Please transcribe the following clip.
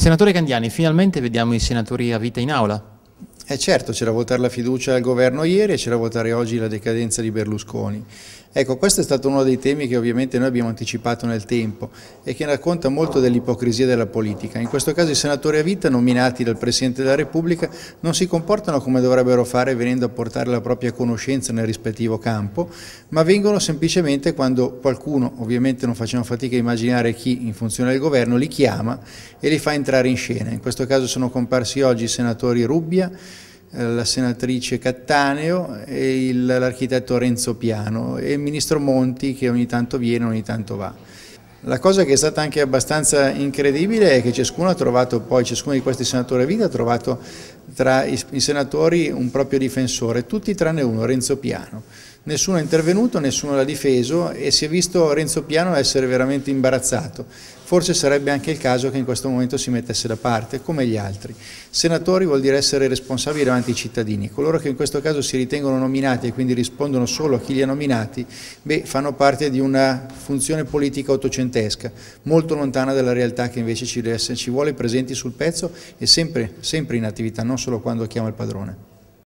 Senatore Candiani, finalmente vediamo i senatori a vita in aula. Eh certo, c'era votare la fiducia al governo ieri e c'era votare oggi la decadenza di Berlusconi. Ecco, questo è stato uno dei temi che ovviamente noi abbiamo anticipato nel tempo e che racconta molto dell'ipocrisia della politica. In questo caso i senatori a vita nominati dal Presidente della Repubblica non si comportano come dovrebbero fare venendo a portare la propria conoscenza nel rispettivo campo, ma vengono semplicemente quando qualcuno, ovviamente non facciamo fatica a immaginare chi in funzione del governo, li chiama e li fa entrare in scena. In questo caso sono comparsi oggi i senatori Rubbia, la senatrice Cattaneo e l'architetto Renzo Piano e il ministro Monti che ogni tanto viene, ogni tanto va. La cosa che è stata anche abbastanza incredibile è che ciascuno trovato, poi ciascuno di questi senatori a vita ha trovato tra i, senatori un proprio difensore, tutti tranne uno, Renzo Piano. Nessuno è intervenuto, nessuno l'ha difeso e si è visto Renzo Piano essere veramente imbarazzato. Forse sarebbe anche il caso che in questo momento si mettesse da parte, come gli altri. Senatori vuol dire essere responsabili davanti ai cittadini. Coloro che in questo caso si ritengono nominati e quindi rispondono solo a chi li ha nominati, beh, fanno parte di una funzione politica ottocentesca, molto lontana dalla realtà che invece ci, ci vuole presenti sul pezzo e sempre, sempre in attività, non solo quando chiama il padrone.